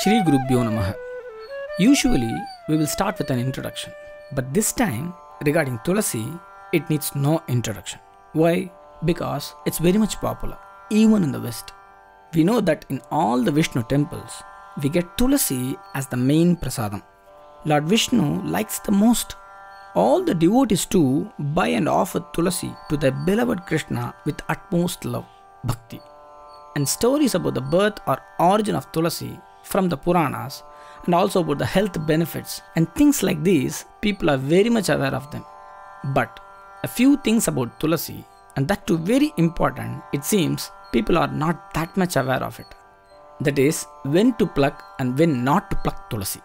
Shri Gurubhyo Namaha. Usually, we will start with an introduction, but this time, regarding Tulasi, it needs no introduction. Why? Because it's very much popular, even in the West. We know that in all the Vishnu temples, we get Tulasi as the main prasadam. Lord Vishnu likes the most. All the devotees too buy and offer Tulasi to their beloved Krishna with utmost love, bhakti. And stories about the birth or origin of Tulasi from the Puranas and also about the health benefits and things like these, people are very much aware of them. But a few things about Tulasi, and that too very important, it seems people are not that much aware of it. That is, when to pluck and when not to pluck Tulasi.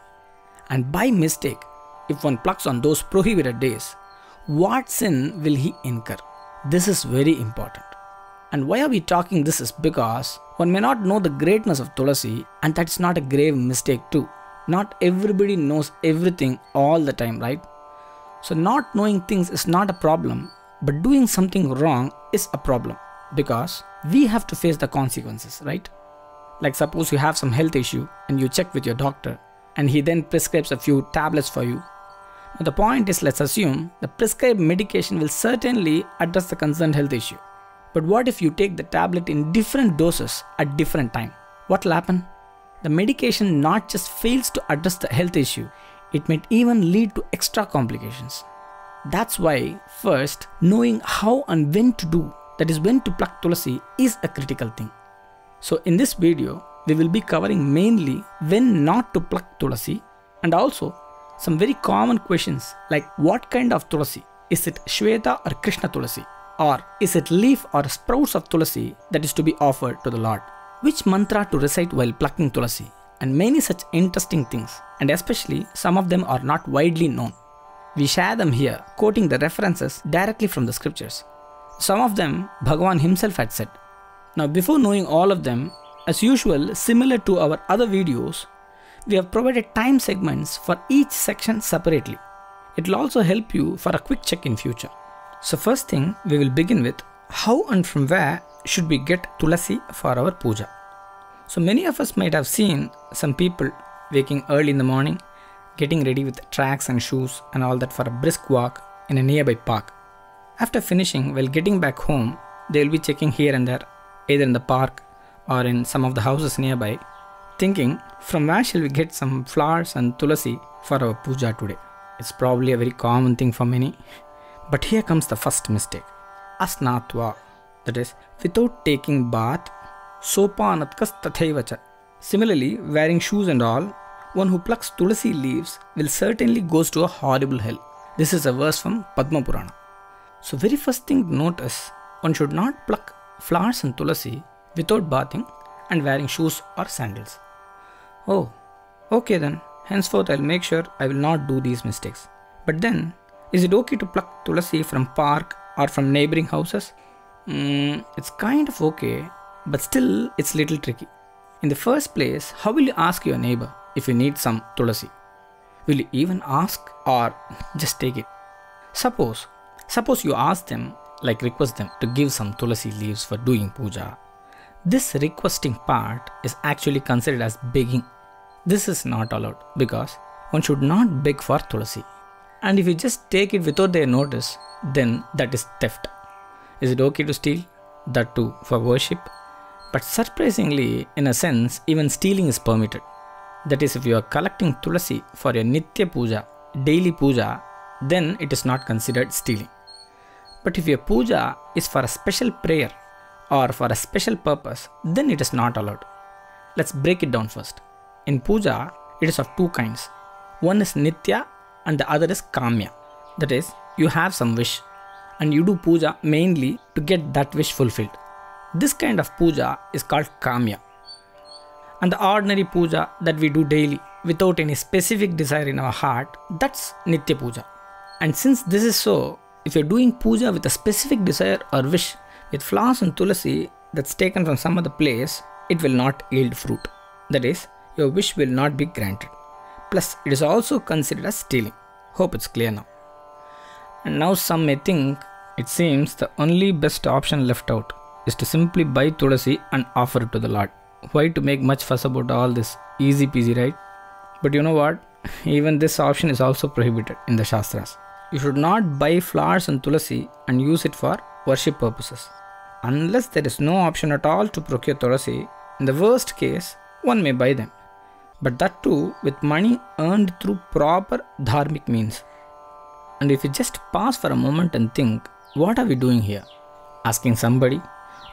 And by mistake, if one plucks on those prohibited days, what sin will he incur? This is very important. And why are we talking this is because one may not know the greatness of Tulasi, and that's not a grave mistake too. Not everybody knows everything all the time, right? So, not knowing things is not a problem, but doing something wrong is a problem because we have to face the consequences, right? Like, suppose you have some health issue and you check with your doctor, and he then prescribes a few tablets for you. Now, the point is, let's assume the prescribed medication will certainly address the concerned health issue. But what if you take the tablet in different doses at different time? What will happen? The medication not just fails to address the health issue, it might even lead to extra complications. That's why, first, knowing how and when to do, that is, when to pluck tulasi, is a critical thing. So, in this video, we will be covering mainly when not to pluck tulasi and also some very common questions like what kind of tulasi? Is it Shweta or Krishna tulasi? Or is it leaf or sprouts of tulasi that is to be offered to the Lord? Which mantra to recite while plucking tulasi? And many such interesting things, and especially some of them are not widely known. We share them here, quoting the references directly from the scriptures. Some of them Bhagavan himself had said. Now, before knowing all of them, as usual, similar to our other videos, we have provided time segments for each section separately. It will also help you for a quick check in future. So first thing we will begin with how and from where should we get tulasi for our puja. So many of us might have seen some people waking early in the morning, getting ready with tracks and shoes and all that for a brisk walk in a nearby park. After finishing, while getting back home, they will be checking here and there, either in the park or in some of the houses nearby, thinking from where shall we get some flowers and tulasi for our puja today. It's probably a very common thing for many. But here comes the first mistake. Asnatva, that is, without taking bath, sopanatkas tathaivacha. Similarly, wearing shoes and all, one who plucks tulasi leaves will certainly goes to a horrible hell. This is a verse from Padma Purana. So very first thing to note is one should not pluck flowers and tulasi without bathing and wearing shoes or sandals. Oh, okay then. Henceforth, I'll make sure I will not do these mistakes. But then, is it okay to pluck tulasi from park or from neighboring houses? Mm, it's kind of okay, but still it's a little tricky. In the first place, how will you ask your neighbor if you need some tulasi? Will you even ask or just take it? Suppose, suppose you ask them, like request them to give some tulasi leaves for doing puja. This requesting part is actually considered as begging. This is not allowed because one should not beg for tulasi. And if you just take it without their notice, then that is theft. Is it okay to steal? That too for worship? But surprisingly, in a sense, even stealing is permitted. That is, if you are collecting tulasi for your nitya puja, daily puja, then it is not considered stealing. But if your puja is for a special prayer or for a special purpose, then it is not allowed. Let's break it down first. In puja, it is of two kinds. One is nitya and the other is kamya. That is, you have some wish and you do puja mainly to get that wish fulfilled. This kind of puja is called kamya. And the ordinary puja that we do daily without any specific desire in our heart, that's nitya puja. And since this is so, if you're doing puja with a specific desire or wish with flowers and tulasi that's taken from some other place, it will not yield fruit. That is, your wish will not be granted. Plus, it is also considered as stealing. Hope it's clear now. And now some may think it seems the only best option left out is to simply buy tulasi and offer it to the Lord. why to make much fuss about all this? Easy peasy, right? But you know what? Even this option is also prohibited in the Shastras. You should not buy flowers and tulasi and use it for worship purposes. Unless there is no option at all to procure tulasi, in the worst case, one may buy them. But that too with money earned through proper dharmic means. And if you just pause for a moment and think, what are we doing here? Asking somebody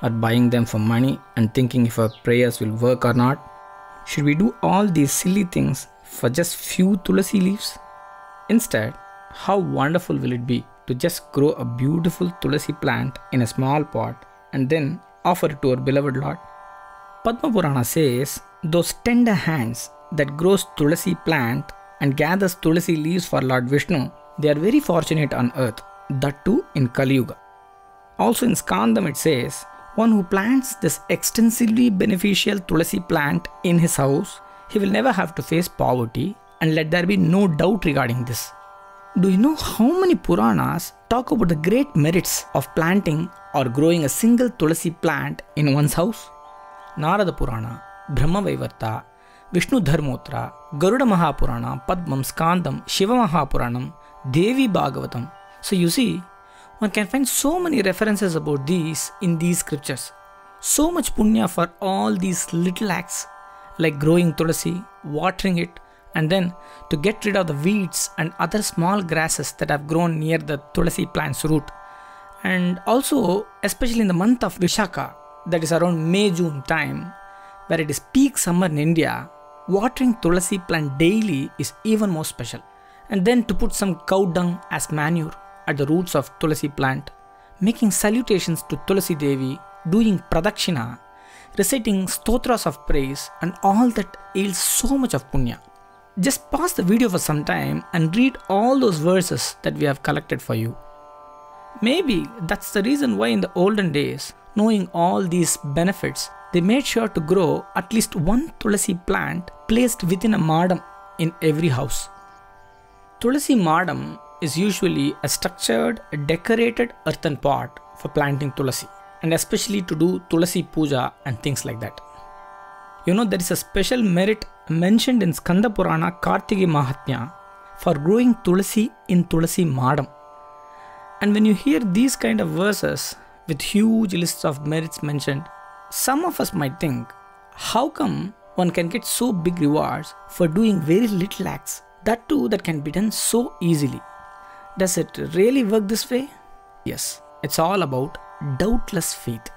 or buying them for money and thinking if our prayers will work or not? Should we do all these silly things for just few tulasi leaves? Instead, how wonderful will it be to just grow a beautiful tulasi plant in a small pot and then offer it to our beloved Lord? Padma Purana says those tender hands that grows tulasi plant and gathers tulasi leaves for Lord Vishnu, they are very fortunate on earth, that too in Kali Yuga. Also in Skandam it says, one who plants this extensively beneficial tulasi plant in his house, he will never have to face poverty and let there be no doubt regarding this. Do you know how many Puranas talk about the great merits of planting or growing a single tulasi plant in one's house? Narada Purana, Brahma Vaivarta, Vishnu Dharmotra, Garuda Padmam, Skandam, Shiva Mahapuranam, Devi Bhagavatam. So you see, one can find so many references about these in these scriptures. So much punya for all these little acts like growing tulasi, watering it, and then to get rid of the weeds and other small grasses that have grown near the tulasi plant's root. And also, especially in the month of Vishaka, that is around May June time, where it is peak summer in India, watering tulasi plant daily is even more special. And then to put some cow dung as manure at the roots of tulasi plant, making salutations to Tulasi Devi, doing pradakshina, reciting stotras of praise, and all that yields so much of punya. Just pause the video for some time and read all those verses that we have collected for you. Maybe that's the reason why in the olden days, knowing all these benefits, they made sure to grow at least one tulasi plant placed within a madam in every house. Tulasi madam is usually a structured, decorated earthen pot for planting tulasi, and especially to do tulasi puja and things like that. You know, there is a special merit mentioned in Skanda Purana Kartiki Mahatmya for growing tulasi in tulasi madam. And when you hear these kind of verses with huge lists of merits mentioned, some of us might think, how come one can get so big rewards for doing very little acts, that too that can be done so easily? Does it really work this way? Yes, it's all about doubtless faith.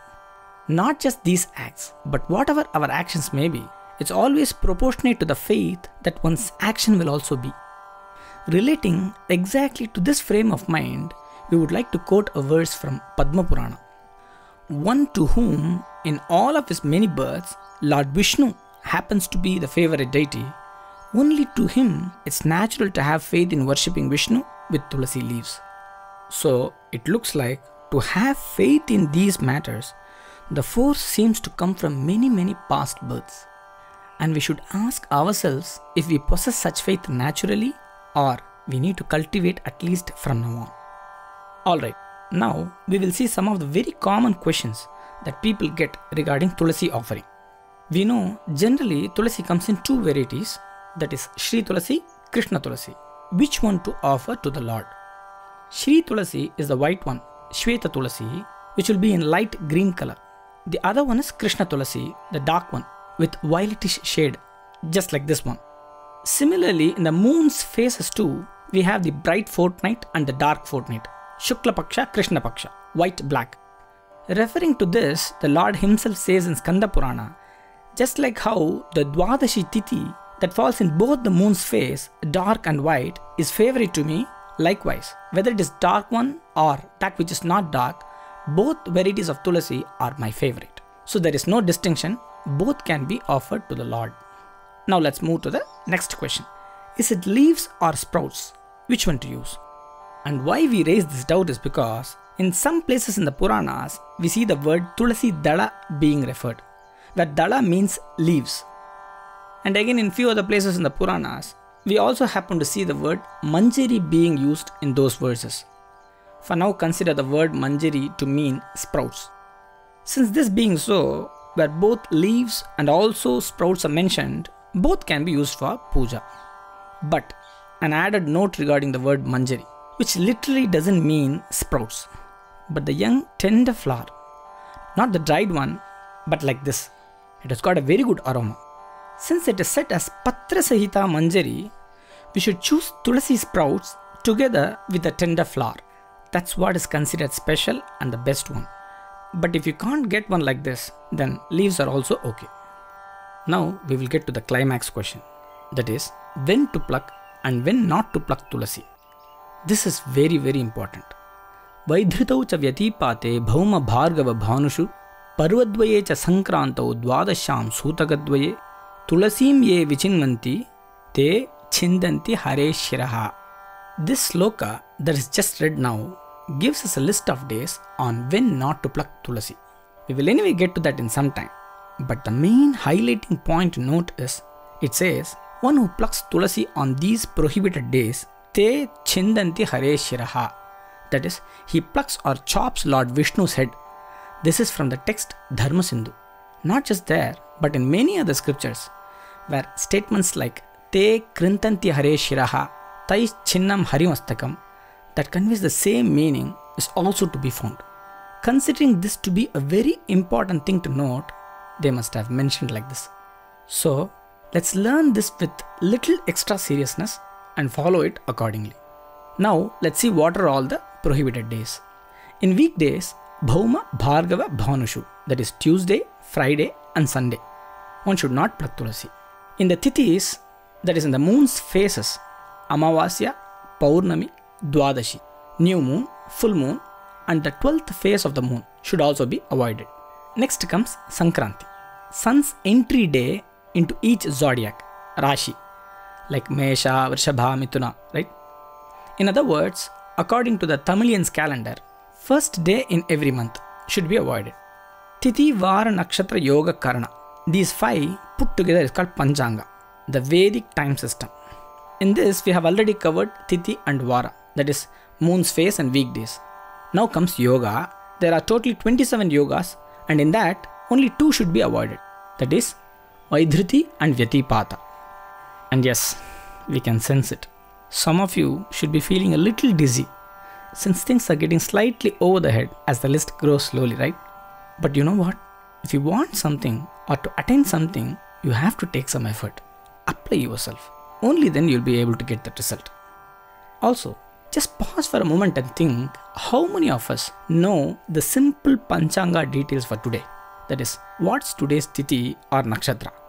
Not just these acts, but whatever our actions may be, it's always proportionate to the faith that one's action will also be. Relating exactly to this frame of mind, we would like to quote a verse from Padma Purana. One to whom, in all of his many births, Lord Vishnu happens to be the favorite deity, only to him it's natural to have faith in worshipping Vishnu with tulasi leaves. So it looks like to have faith in these matters, the force seems to come from many, many past births. And we should ask ourselves if we possess such faith naturally or we need to cultivate at least from now on. Alright, now we will see some of the very common questions that people get regarding Tulasi offering. We know generally Tulasi comes in two varieties that is Shri Tulasi, Krishna Tulasi. Which one to offer to the Lord? Shri Tulasi is the white one, Shweta Tulasi, which will be in light green color. The other one is Krishna Tulasi, the dark one, with violetish shade, just like this one. Similarly, in the moon's phases too, we have the bright fortnight and the dark fortnight, Shukla Paksha, Krishna Paksha, white black. Referring to this, the Lord himself says in Skanda Purana, just like how the Dwadashi Tithi that falls in both the moon's phase, dark and white, is favorite to me, likewise, whether it is dark one or that which is not dark, both varieties of Tulasi are my favorite. So there is no distinction, both can be offered to the Lord. Now let's move to the next question. Is it leaves or sprouts? Which one to use? And why we raise this doubt is because in some places in the Puranas, we see the word Tulasi Dala being referred, where Dala means leaves. And again, in few other places in the Puranas, we also happen to see the word Manjari being used in those verses. For now, consider the word Manjari to mean sprouts. Since this being so, where both leaves and also sprouts are mentioned, both can be used for puja. But an added note regarding the word manjari, which literally doesn't mean sprouts, but the young tender flower, not the dried one, but like this. It has got a very good aroma. Since it is set as Patra Sahita Manjari, we should choose Tulasi sprouts together with the tender flower. That's what is considered special and the best one. But if you can't get one like this, then leaves are also okay. Now we will get to the climax question that is, when to pluck and when not to pluck Tulasi. This is very, very important. वैधृतौ च व्यतीपाते भौमभार्गवभानुषु पर्वद्वये च सङ्क्रान्तौ द्वादश्यां सूतकद्वये तुलसीं ये विचिन्वन्ति ते छिन्दन्ति हरे शिरः This sloka that is just read now gives us a list of days on when not to pluck tulasi. We will anyway get to that in some time. But the main highlighting point to note is it says one who plucks tulasi on these prohibited days te chindanti hare shiraha that is, he plucks or chops Lord Vishnu's head. This is from the text Dharma Sindhu. Not just there, but in many other scriptures, where statements like Te Krintanti Hare Shiraha, Tai Chinnam Harimastakam, that conveys the same meaning, is also to be found. Considering this to be a very important thing to note, they must have mentioned like this. So, let's learn this with little extra seriousness and follow it accordingly. Now, let's see what are all the prohibited days. In weekdays, Bhauma Bhargava Bhanushu, that is Tuesday, Friday, and Sunday. One should not pluck tulasi. In the tithis, that is in the moon's phases, Amavasya, Paurnami, Dwadashi, new moon, full moon, and the 12th phase of the moon should also be avoided. Next comes Sankranti, sun's entry day into each zodiac, Rashi, like Mesha, Vrishabha, Mithuna, right? In other words, according to the Tamilian's calendar, first day in every month should be avoided. Tithi, Vara, Nakshatra, Yoga, Karana. These five put together is called Panchanga, the Vedic time system. In this, we have already covered Tithi and Vara, that is, moon's phase and weekdays. Now comes Yoga. There are totally 27 yogas, and in that, only two should be avoided. That is, Vaidhriti and Vyatipata. And yes, we can sense it. Some of you should be feeling a little dizzy since things are getting slightly over the head as the list grows slowly, right? But you know what? If you want something or to attain something, you have to take some effort. Apply yourself. Only then you'll be able to get that result. Also, just pause for a moment and think how many of us know the simple Panchanga details for today? That is, what's today's Tithi or Nakshatra?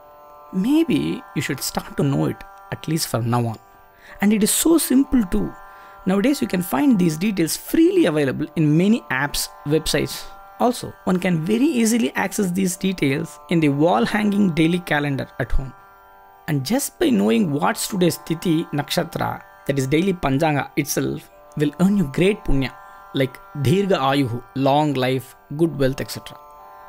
Maybe you should start to know it at least from now on. And it is so simple too. Nowadays, you can find these details freely available in many apps, websites. Also, one can very easily access these details in the wall hanging daily calendar at home. And just by knowing what's today's Tithi Nakshatra, that is daily Panchanga itself, will earn you great punya like Dirgha Ayuhu, long life, good wealth, etc.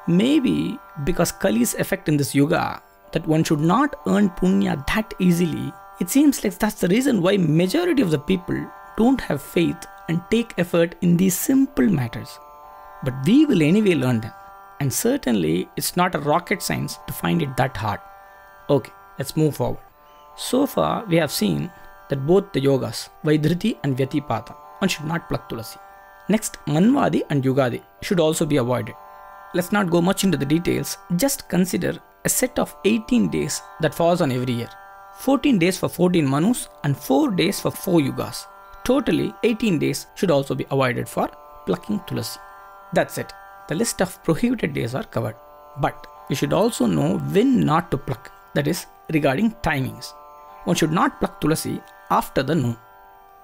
Maybe because Kali's effect in this yuga, that one should not earn punya that easily it seems like that's the reason why majority of the people don't have faith and take effort in these simple matters. But we will anyway learn them. And certainly it's not a rocket science to find it that hard. Okay, let's move forward. So far we have seen that both the yogas, Vaidhriti and Vyatipata, one should not pluck tulasi. Next, Manvadi and Yugadi should also be avoided. Let's not go much into the details, just consider a set of 18 days that falls on every year. 14 days for 14 Manus and 4 days for 4 Yugas. Totally 18 days should also be avoided for plucking Tulasi. That's it. The list of prohibited days are covered. But you should also know when not to pluck, that is, regarding timings. One should not pluck Tulasi after the noon,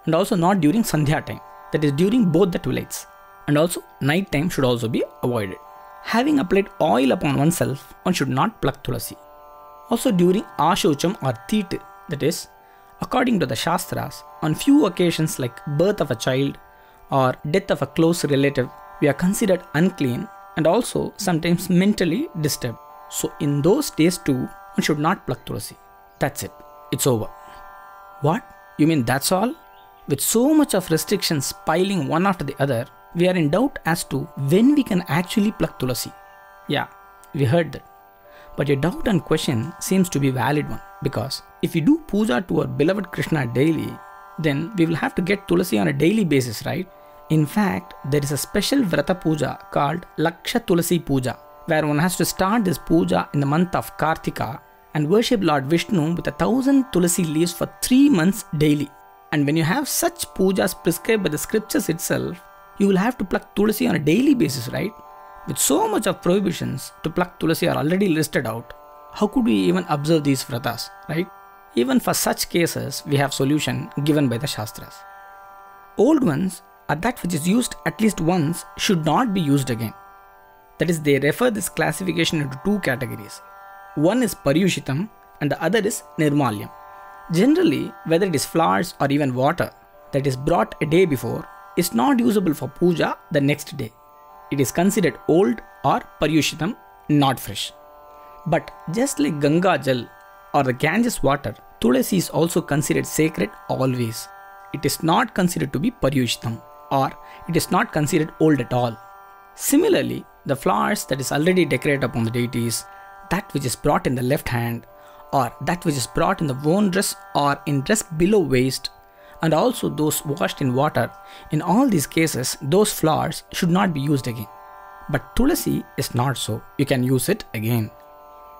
and also not during Sandhya time, that is, during both the twilights. And also, night time should also be avoided. Having applied oil upon oneself, one should not pluck Tulasi. Also during Ashocham or Tit, that is, according to the Shastras, on few occasions like birth of a child or death of a close relative, we are considered unclean and also sometimes mentally disturbed. So in those days too, one should not pluck tulasi. That's it. It's over. What? You mean that's all? With so much of restrictions piling one after the other, we are in doubt as to when we can actually pluck tulasi. Yeah, we heard that. But your doubt and question seems to be valid one because if we do puja to our beloved Krishna daily, then we will have to get tulasi on a daily basis, right? In fact, there is a special Vrata puja called Laksha Tulasi Puja, where one has to start this puja in the month of Kartika and worship Lord Vishnu with a thousand tulasi leaves for three months daily. And when you have such pujas prescribed by the scriptures itself, you will have to pluck tulasi on a daily basis, right? With so much of prohibitions to pluck tulasi are already listed out, how could we even observe these vratas, right? Even for such cases, we have solution given by the Shastras. Old ones are that which is used at least once should not be used again. That is, they refer this classification into two categories. One is Paryushitam and the other is Nirmalyam. Generally, whether it is flowers or even water that is brought a day before is not usable for puja the next day. It is considered old or Paryushitam, not fresh. But just like Ganga Jal or the Ganges water, Tulasi is also considered sacred always. It is not considered to be Paryushitam or it is not considered old at all. Similarly, the flowers that is already decorated upon the deities, that which is brought in the left hand, or that which is brought in the worn dress or in dress below waist, and also those washed in water, in all these cases, those flowers should not be used again. But Tulasi is not so, you can use it again.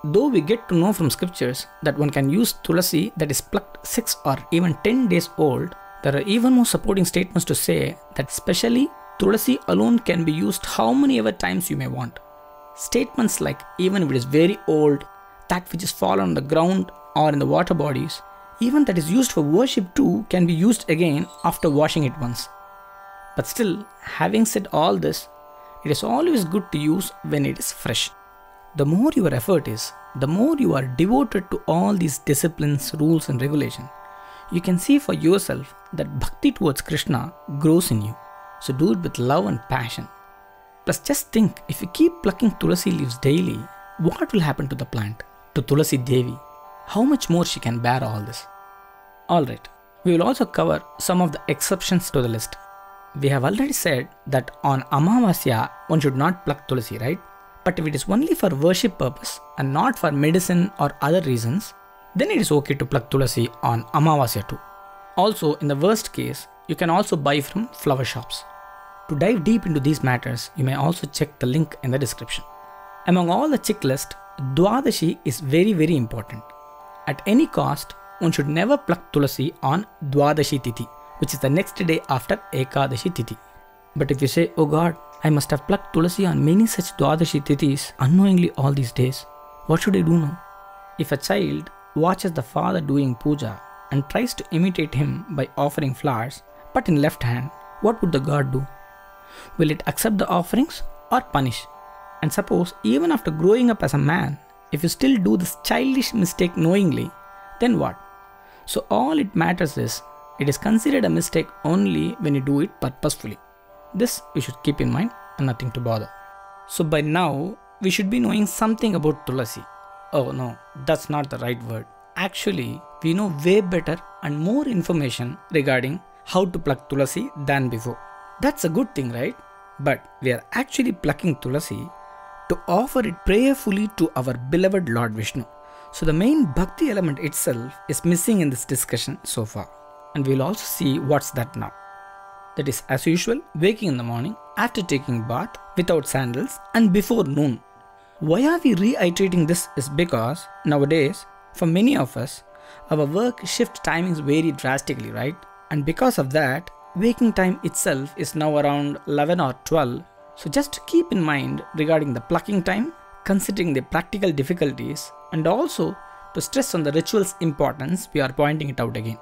Though we get to know from scriptures that one can use Tulasi that is plucked 6 or even 10 days old, there are even more supporting statements to say that specially Tulasi alone can be used how many ever times you may want. Statements like even if it is very old, that which is fallen on the ground or in the water bodies, even that is used for worship too can be used again after washing it once. But still, having said all this, it is always good to use when it is fresh. The more your effort is, the more you are devoted to all these disciplines, rules, and regulations, you can see for yourself that bhakti towards Krishna grows in you. So do it with love and passion. Plus, just think if you keep plucking tulasi leaves daily, what will happen to the plant, to Tulasi Devi? How much more she can bear all this? Alright, we will also cover some of the exceptions to the list. We have already said that on Amavasya one should not pluck tulasi, right? But if it is only for worship purpose and not for medicine or other reasons, then it is okay to pluck tulasi on Amavasya too. Also, in the worst case, you can also buy from flower shops. To dive deep into these matters, you may also check the link in the description. Among all the checklist, Dwadashi is very very important. At any cost, one should never pluck tulasi on Dwadashi Tithi, which is the next day after Ekadashi Tithi. But if you say, oh god, I must have plucked tulasi on many such Dwadashi Tithis unknowingly all these days, what should I do now? If a child watches the father doing puja and tries to imitate him by offering flowers, but in left hand, what would the god do? Will it accept the offerings or punish? And suppose even after growing up as a man, if you still do this childish mistake knowingly, then what? So all it matters is it is considered a mistake only when you do it purposefully. This we should keep in mind and nothing to bother. So by now we should be knowing something about Tulasi. Oh no, that's not the right word. Actually, we know way better and more information regarding how to pluck Tulasi than before. That's a good thing, right? But we are actually plucking Tulasi to offer it prayerfully to our beloved Lord Vishnu. So the main bhakti element itself is missing in this discussion so far. And we'll also see what's that now. That is, as usual, waking in the morning, after taking bath, without sandals, and before noon. Why are we reiterating this is because nowadays, for many of us, our work shift timings vary drastically, right? And because of that, waking time itself is now around 11 or 12. So just keep in mind regarding the plucking time, considering the practical difficulties, and also to stress on the ritual's importance, we are pointing it out again.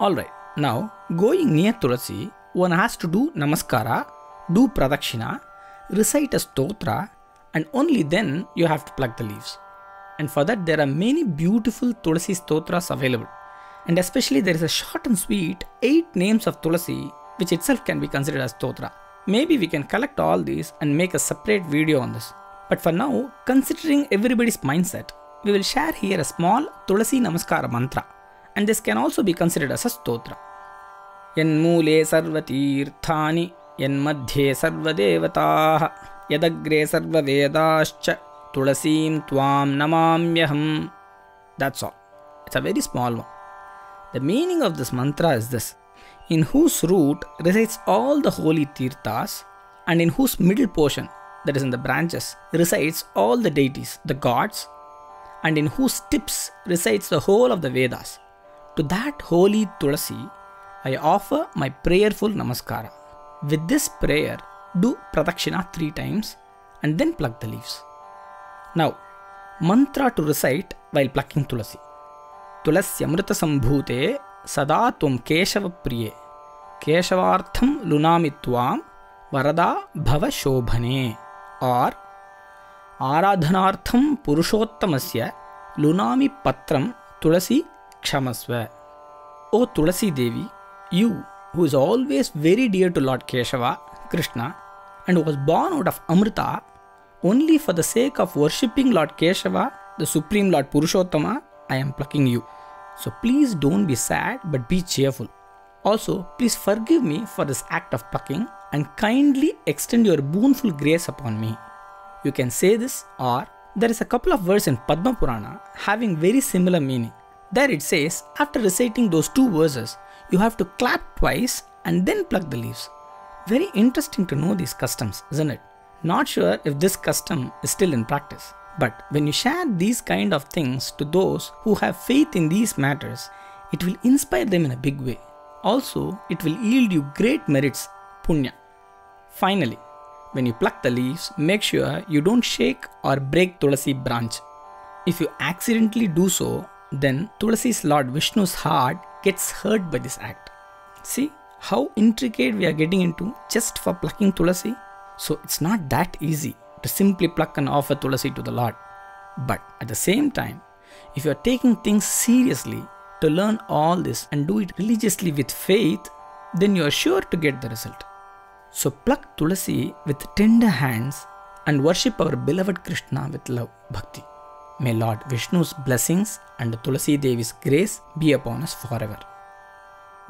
Alright, now going near Tulasi, one has to do namaskara, do pradakshina, recite a stotra, and only then you have to pluck the leaves. And for that, there are many beautiful Tulasi stotras available. And especially, there is a short and sweet 8 names of Tulasi, which itself can be considered as stotra. Maybe we can collect all these and make a separate video on this. But for now, considering everybody's mindset, we will share here a small Tulasi Namaskara mantra, and this can also be considered as a stotra. यन्मूले सर्वतीर्थानि यन्मध्ये सर्वदेवताः यदग्रे सर्ववेदाश्च Tulasim Tvam Namamyaham. That's all. It's a very small one. The meaning of this mantra is this in whose root resides all the holy tirthas, and in whose middle portion, that is in the branches, resides all the deities, the gods, and in whose tips resides the whole of the Vedas. To that holy Tulasi, I offer my prayerful Namaskara. With this prayer, do Pradakshina three times and then pluck the leaves. Now, mantra to recite while plucking Tulasi. ತುಳಸ್ಯಮೃತ sambhute ಸದಾ ತ್ವಂ priye keshavartham ಕೇಶವಾರ್ಥಂ ಲುನಾಮಿ ತ್ವಾಂ ವರದಾ ಭವ ಶೋಭನೆ आराधनार्थम पुरुषोत्तम से लुनामी पत्र तुसी क्षमस्व। O Tulasi Devi you who is always very dear to Lord Keshava Krishna and was born out of Amrita only for the sake of worshipping Lord Keshava the supreme Lord Purushottama I am plucking you so please don't be sad but be cheerful also please forgive me for this act of plucking and kindly extend your bountiful grace upon me You can say this or there is a couple of verses in Padma Purana having very similar meaning. There it says, after reciting those two verses, you have to clap twice and then pluck the leaves. Very interesting to know these customs, isn't it? Not sure if this custom is still in practice. But when you share these kind of things to those who have faith in these matters, it will inspire them in a big way. Also, it will yield you great merits, punya. Finally, when you pluck the leaves, make sure you don't shake or break Tulasi branch. If you accidentally do so, then Tulasi's Lord Vishnu's heart gets hurt by this act. See how intricate we are getting into just for plucking Tulasi? So it's not that easy to simply pluck and offer Tulasi to the Lord. But at the same time, if you are taking things seriously to learn all this and do it religiously with faith, then you are sure to get the result. So pluck Tulasi with tender hands and worship our beloved Krishna with love, bhakti. May Lord Vishnu's blessings and Tulasi Devi's grace be upon us forever.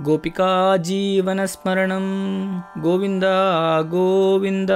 Gopika जीवनस्मरणं Govind Govind